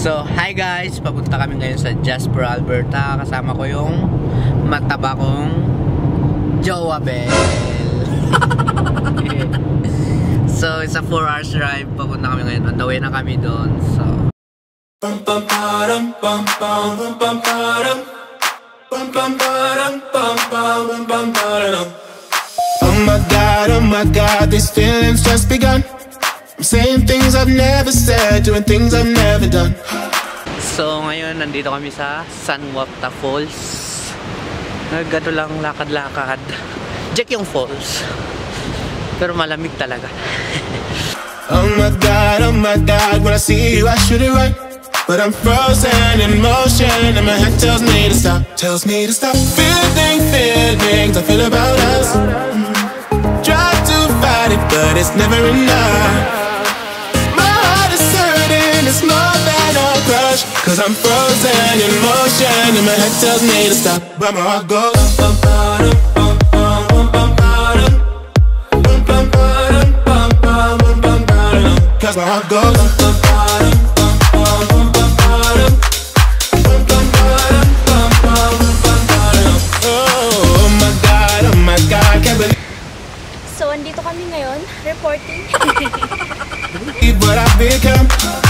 So, hi guys! Papunta kami ngayon sa Jasper, Alberta. Kasama ko yung mataba kong Jowa Bell. so, it's a 4 hours drive. Papunta kami ngayon. On the way na kami doon. So, Bum bum bum bum bum bum. Bum bum ba-dum, bum bum bum bum ba-dum. Oh my god, oh my god, these feelings just begun. I'm saying things I've never said, doing things I've never done. so ngayon nandito kami sa San Wapta Falls. Naggato lang lakad-lakad. Jack yung falls. Pero malamig talaga. Oh my god, oh my god, when I see you, I should it right. But I'm frozen in motion, and my head tells me to stop, tells me to stop. Feeling feelings I feel about us. Try to fight it, but it's never enough. Cause I'm frozen in motion, and my head tells me to stop. But my heart goes. bum, bum. Cause my heart goes. bum, bum. Oh my god, oh my god, can't believe So, andito kami ngayon, reporting. what become.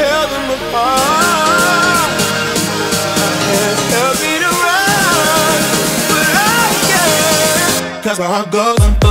I can them apart. Tell me to run, but I can't. Cause my heart goes.